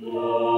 No.